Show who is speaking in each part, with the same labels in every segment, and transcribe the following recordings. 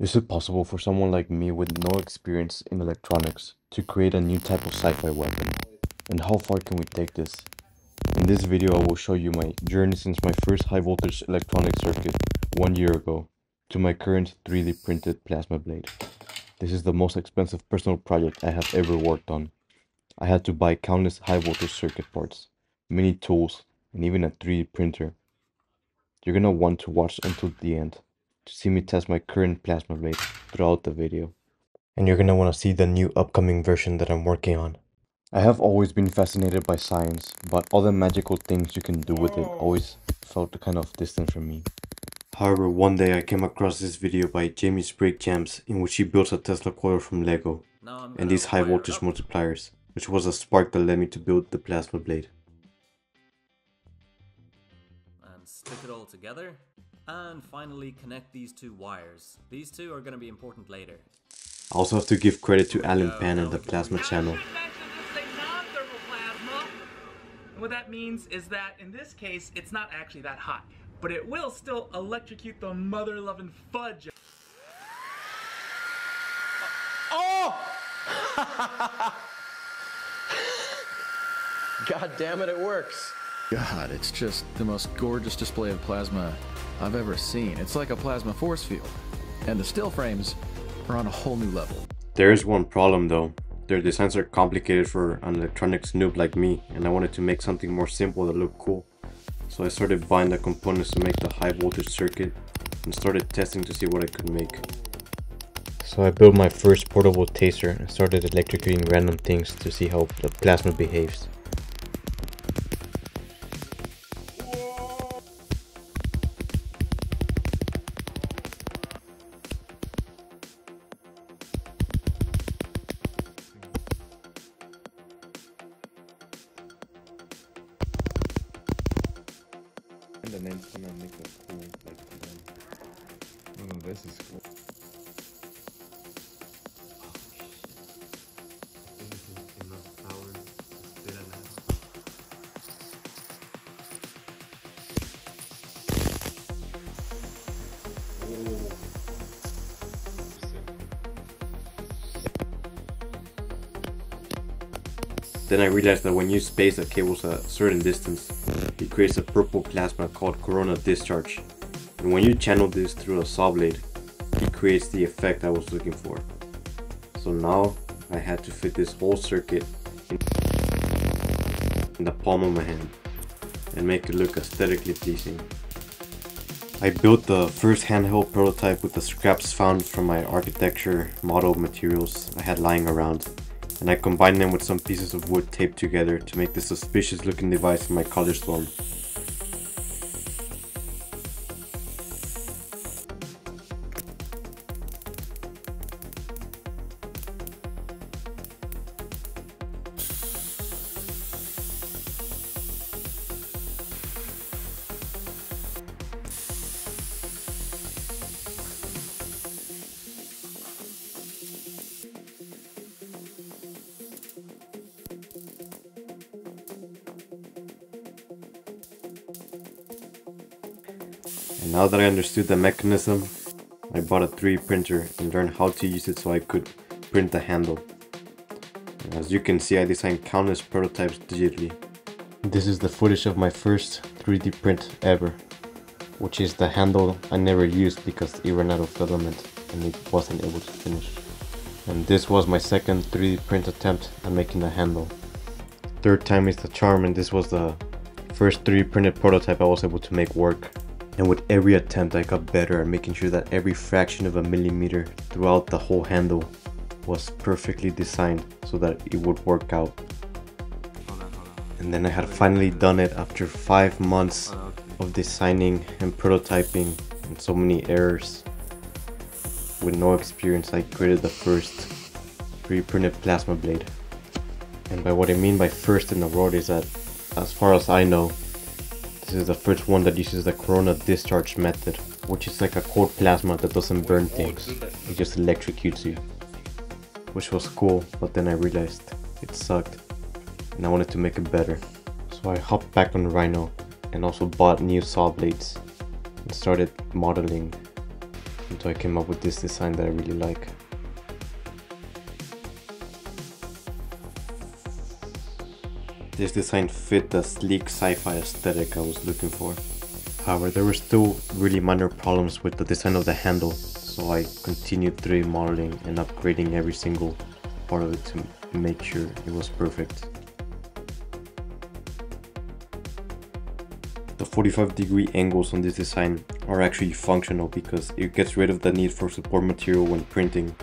Speaker 1: Is it possible for someone like me with no experience in electronics to create a new type of sci-fi weapon? And how far can we take this? In this video I will show you my journey since my first high voltage electronic circuit one year ago to my current 3D printed plasma blade. This is the most expensive personal project I have ever worked on. I had to buy countless high voltage circuit parts, many tools, and even a 3D printer. You're gonna want to watch until the end to see me test my current plasma blade throughout the video. And you're gonna wanna see the new upcoming version that I'm working on. I have always been fascinated by science, but all the magical things you can do with it always felt kind of distant from me. However, one day I came across this video by Jamie Sprague Jams in which he builds a Tesla coil from Lego and these high voltage multipliers, which was a spark that led me to build the plasma blade.
Speaker 2: and stick it all together. And finally connect these two wires. These two are going to be important later.
Speaker 1: I also have to give credit to Allen Pan and the Plasma channel.
Speaker 3: Should mention this is a non-thermal plasma. What that means is that in this case, it's not actually that hot, but it will still electrocute the mother-loving fudge. Oh!
Speaker 4: God damn it, it works.
Speaker 5: God, it's just the most gorgeous display of plasma I've ever seen. It's like a plasma force field. And the still frames are on a whole new level.
Speaker 1: There is one problem though. Their designs are complicated for an electronics noob like me and I wanted to make something more simple that looked cool. So I started buying the components to make the high voltage circuit and started testing to see what I could make. So I built my first portable taser and started electrocuting random things to see how the plasma behaves. Gonna cool
Speaker 6: Oh, this is cool.
Speaker 1: Then I realized that when you space the cables a certain distance, it creates a purple plasma called corona discharge. And when you channel this through a saw blade, it creates the effect I was looking for. So now I had to fit this whole circuit in, the palm of my hand and make it look aesthetically pleasing. I built the first handheld prototype with the scraps found from my architecture model materials I had lying around and I combined them with some pieces of wood taped together to make this suspicious looking device in my college dorm. And now that I understood the mechanism, I bought a 3D printer and learned how to use it so I could print the handle. And as you can see, I designed countless prototypes digitally. This is the footage of my first 3D print ever, which is the handle I never used because it ran out of filament and it wasn't able to finish. And this was my second 3D print attempt at making the handle. Third time is the charm and this was the first 3D printed prototype I was able to make work. And with every attempt I got better at making sure that every fraction of a millimeter throughout the whole handle was perfectly designed so that it would work out. And then I had finally done it after 5 months of designing and prototyping and so many errors. With no experience I created the first 3D printed plasma blade. And by what I mean by first in the world is that as far as I know this is the first one that uses the corona discharge method, which is like a cold plasma that doesn't burn things, it just electrocutes you. Which was cool, but then I realized it sucked and I wanted to make it better. So I hopped back on Rhino and also bought new saw blades and started modeling until I came up with this design that I really like. This design fit the sleek sci-fi aesthetic I was looking for. However, there were still really minor problems with the design of the handle, so I continued 3D modeling and upgrading every single part of it to make sure it was perfect. The 45 degree angles on this design are actually functional because it gets rid of the need for support material when printing,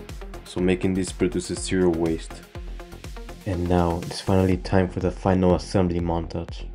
Speaker 1: so making this produces zero waste. And now it's finally time for the final assembly montage.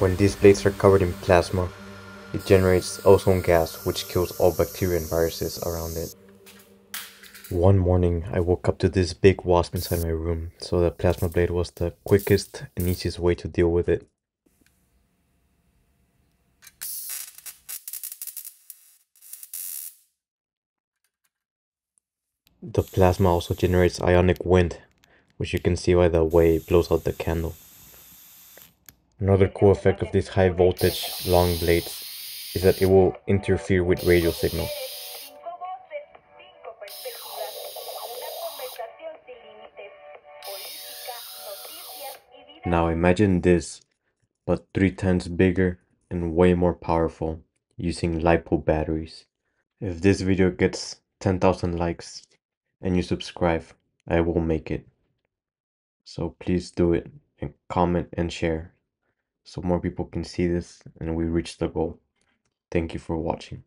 Speaker 1: When these blades are covered in plasma, it generates ozone gas which kills all bacteria and viruses around it. One morning I woke up to this big wasp inside my room, so the plasma blade was the quickest and easiest way to deal with it. The plasma also generates ionic wind, which you can see by the way it blows out the candle. Another cool effect of these high voltage long blades is that it will interfere with radio signal. Now imagine this, but three times bigger and way more powerful using LiPo batteries. If this video gets 10,000 likes and you subscribe, I will make it. So please do it and comment and share so more people can see this and we reach the goal. Thank you for watching.